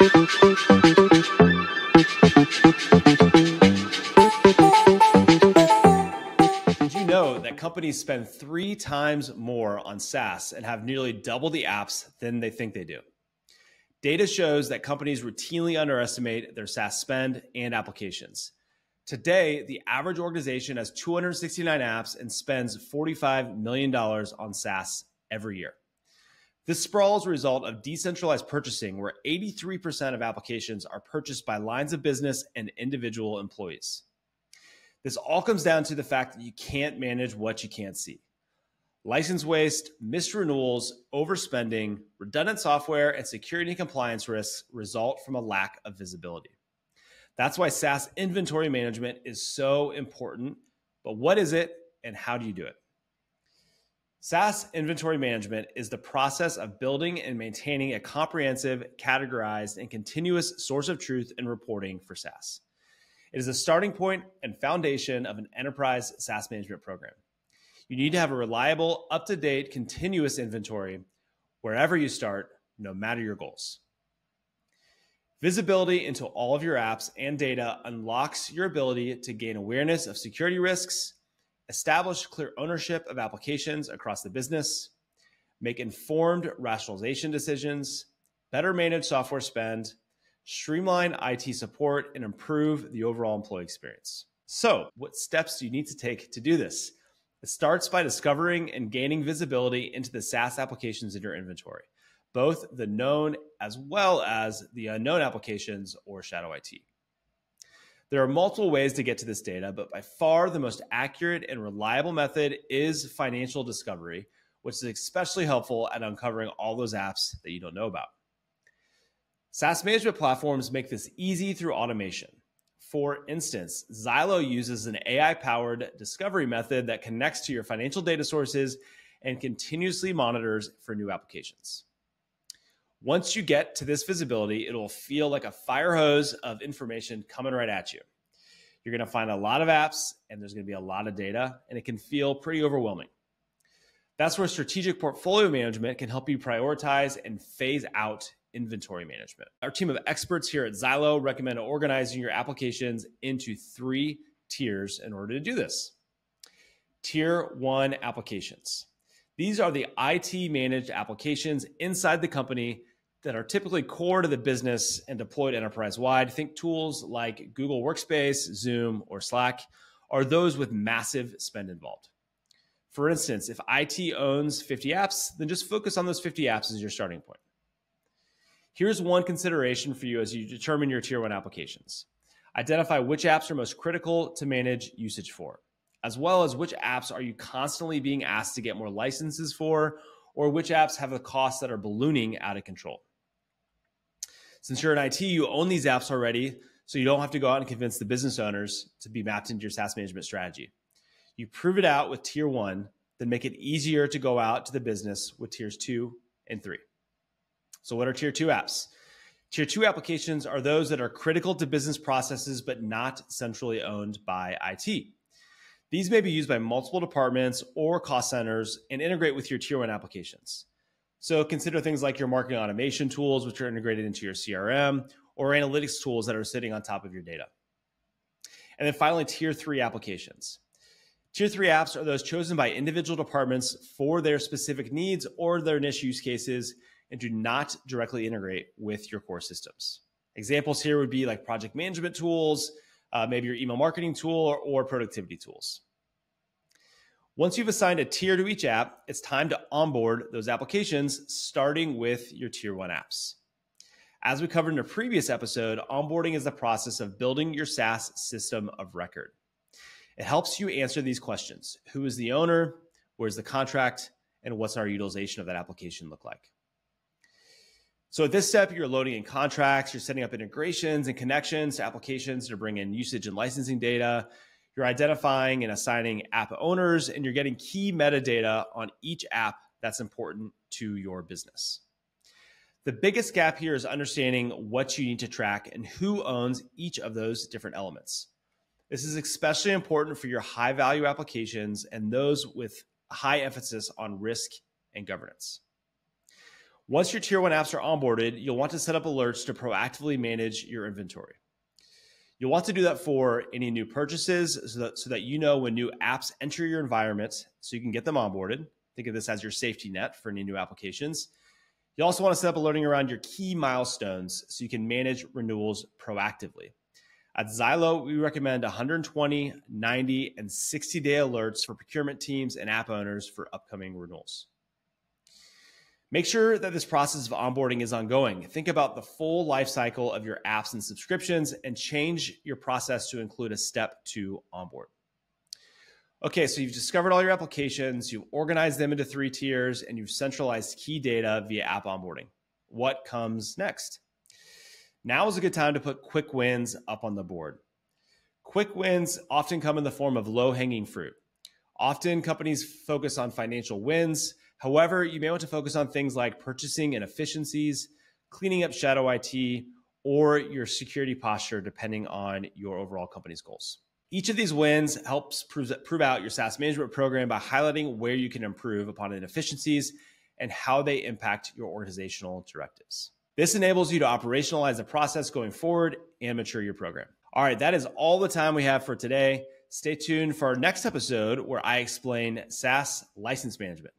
Did you know that companies spend three times more on SaaS and have nearly double the apps than they think they do? Data shows that companies routinely underestimate their SaaS spend and applications. Today, the average organization has 269 apps and spends $45 million on SaaS every year. This sprawl is a result of decentralized purchasing, where 83% of applications are purchased by lines of business and individual employees. This all comes down to the fact that you can't manage what you can't see. License waste, missed renewals, overspending, redundant software, and security and compliance risks result from a lack of visibility. That's why SaaS inventory management is so important. But what is it and how do you do it? SaaS inventory management is the process of building and maintaining a comprehensive, categorized, and continuous source of truth and reporting for SaaS. It is the starting point and foundation of an enterprise SaaS management program. You need to have a reliable, up to date, continuous inventory wherever you start, no matter your goals. Visibility into all of your apps and data unlocks your ability to gain awareness of security risks, establish clear ownership of applications across the business, make informed rationalization decisions, better manage software spend, streamline IT support, and improve the overall employee experience. So, what steps do you need to take to do this? It starts by discovering and gaining visibility into the SaaS applications in your inventory, both the known as well as the unknown applications or shadow IT. There are multiple ways to get to this data, but by far the most accurate and reliable method is financial discovery, which is especially helpful at uncovering all those apps that you don't know about. SaaS management platforms make this easy through automation. For instance, Zylo uses an AI powered discovery method that connects to your financial data sources and continuously monitors for new applications. Once you get to this visibility, it'll feel like a fire hose of information coming right at you. You're going to find a lot of apps and there's going to be a lot of data, and it can feel pretty overwhelming. That's where strategic portfolio management can help you prioritize and phase out inventory management. Our team of experts here at Zylo recommend organizing your applications into three tiers in order to do this. Tier one applications. These are the IT managed applications inside the company that are typically core to the business and deployed enterprise wide. Think tools like Google Workspace, Zoom, or Slack are those with massive spend involved. For instance, if IT owns 50 apps, then just focus on those 50 apps as your starting point. Here's one consideration for you as you determine your tier one applications. Identify which apps are most critical to manage usage for, as well as which apps are you constantly being asked to get more licenses for, or which apps have the costs that are ballooning out of control. Since you're in IT, you own these apps already, so you don't have to go out and convince the business owners to be mapped into your SaaS management strategy. You prove it out with tier one, then make it easier to go out to the business with tiers two and three. So, what are tier two apps? Tier two applications are those that are critical to business processes but not centrally owned by IT. These may be used by multiple departments or cost centers and integrate with your tier one applications. So, consider things like your marketing automation tools, which are integrated into your CRM, or analytics tools that are sitting on top of your data. And then finally, tier three applications. Tier three apps are those chosen by individual departments for their specific needs or their niche use cases and do not directly integrate with your core systems. Examples here would be like project management tools, uh, maybe your email marketing tool, or, or productivity tools. Once you've assigned a tier to each app, it's time to onboard those applications, starting with your tier one apps. As we covered in a previous episode, onboarding is the process of building your SaaS system of record. It helps you answer these questions Who is the owner? Where's the contract? And what's our utilization of that application look like? So at this step, you're loading in contracts, you're setting up integrations and connections to applications to bring in usage and licensing data. You're identifying and assigning app owners, and you're getting key metadata on each app that's important to your business. The biggest gap here is understanding what you need to track and who owns each of those different elements. This is especially important for your high value applications and those with high emphasis on risk and governance. Once your tier one apps are onboarded, you'll want to set up alerts to proactively manage your inventory. You'll want to do that for any new purchases so that, so that you know when new apps enter your environment so you can get them onboarded. Think of this as your safety net for any new applications. You also want to set up alerting around your key milestones so you can manage renewals proactively. At Zylo, we recommend 120, 90, and 60 day alerts for procurement teams and app owners for upcoming renewals. Make sure that this process of onboarding is ongoing. Think about the full life cycle of your apps and subscriptions and change your process to include a step to onboard. Okay, so you've discovered all your applications, you've organized them into three tiers, and you've centralized key data via app onboarding. What comes next? Now is a good time to put quick wins up on the board. Quick wins often come in the form of low hanging fruit. Often companies focus on financial wins. However, you may want to focus on things like purchasing and efficiencies, cleaning up shadow IT, or your security posture, depending on your overall company's goals. Each of these wins helps prove, out your SaaS management program by highlighting where you can improve upon inefficiencies and how they impact your organizational directives. This enables you to operationalize the process going forward and mature your program. All right, that is all the time we have for today. Stay tuned for our next episode where I explain SaaS license management.